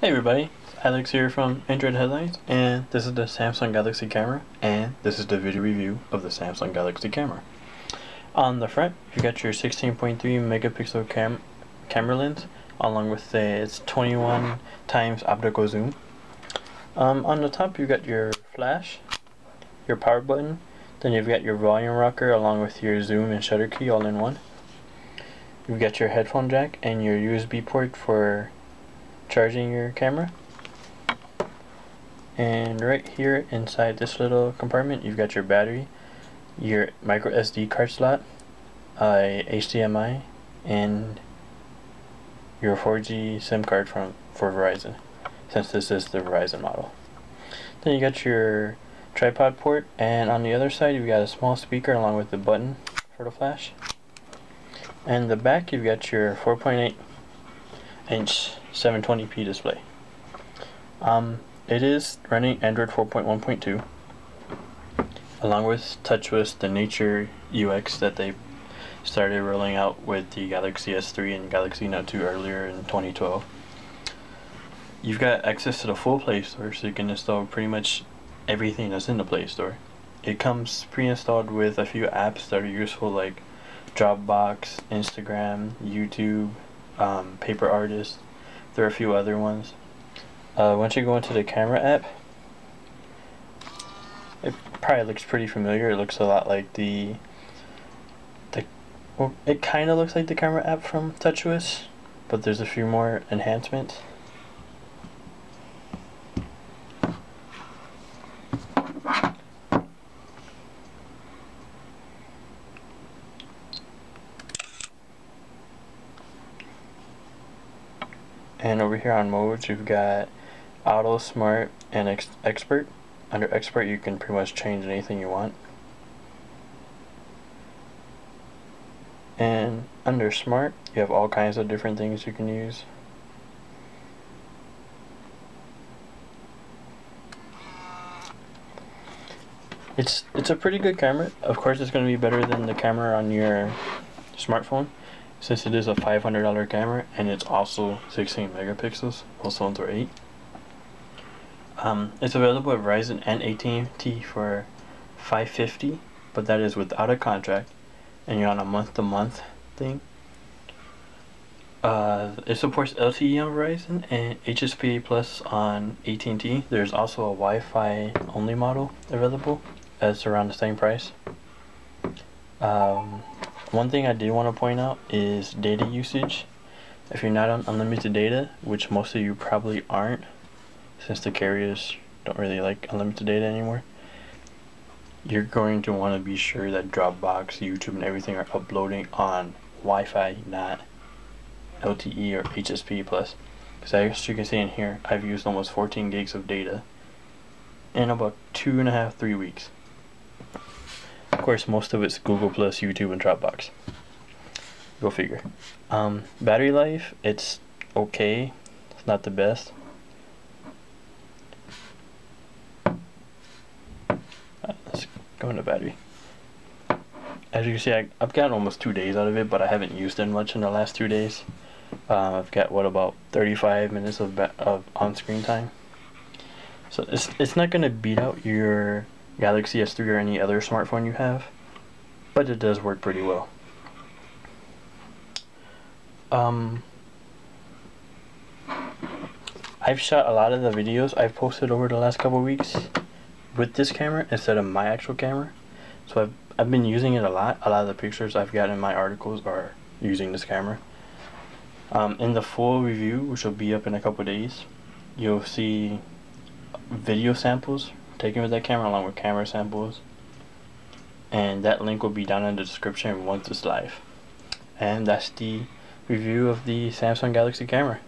Hey everybody, Alex here from Android Headlines, and this is the Samsung Galaxy camera, and this is the video review of the Samsung Galaxy camera. On the front, you got your 16.3 megapixel cam camera lens, along with its 21 times optical zoom. Um, on the top, you got your flash, your power button, then you've got your volume rocker along with your zoom and shutter key all in one. You've got your headphone jack and your USB port for charging your camera. And right here inside this little compartment you've got your battery your micro SD card slot uh, HDMI and your 4G SIM card from for Verizon since this is the Verizon model. Then you got your tripod port and on the other side you've got a small speaker along with the button for the flash. And the back you've got your 4.8 inch 720p display. Um, it is running Android 4.1.2 along with TouchWiz, the nature UX that they started rolling out with the Galaxy S3 and Galaxy Note 2 earlier in 2012. You've got access to the full Play Store so you can install pretty much everything that's in the Play Store. It comes pre-installed with a few apps that are useful like Dropbox, Instagram, YouTube, um, Paper Artist. There are a few other ones. Uh, once you go into the camera app, it probably looks pretty familiar. It looks a lot like the the well, it kind of looks like the camera app from TouchWiz, but there's a few more enhancements. And over here on modes, you've got auto, smart, and ex expert. Under expert, you can pretty much change anything you want. And under smart, you have all kinds of different things you can use. It's it's a pretty good camera. Of course, it's going to be better than the camera on your smartphone since it is a $500 camera and it's also 16 megapixels, also on 8. Um, it's available at Verizon and AT&T for 550 but that is without a contract and you're on a month-to-month -month thing. Uh, it supports LTE on Verizon and HSPA Plus on AT&T. There's also a Wi-Fi only model available. that's around the same price. Um, one thing I did want to point out is data usage. If you're not on unlimited data, which most of you probably aren't, since the carriers don't really like unlimited data anymore, you're going to want to be sure that Dropbox, YouTube, and everything are uploading on Wi-Fi, not LTE or HSP plus. Because as you can see in here, I've used almost 14 gigs of data in about two and a half, three weeks. Of course, most of it's Google Plus, YouTube, and Dropbox. Go figure. Um, battery life, it's okay. It's not the best. Let's go into battery. As you can see, I, have gotten almost two days out of it, but I haven't used it much in the last two days. Uh, I've got what about 35 minutes of, of on-screen time. So it's it's not gonna beat out your Galaxy S3 or any other smartphone you have, but it does work pretty well. Um, I've shot a lot of the videos I've posted over the last couple weeks with this camera instead of my actual camera. So I've, I've been using it a lot. A lot of the pictures I've got in my articles are using this camera. Um, in the full review, which will be up in a couple days, you'll see video samples taken with that camera along with camera samples. And that link will be down in the description once it's live. And that's the review of the Samsung Galaxy camera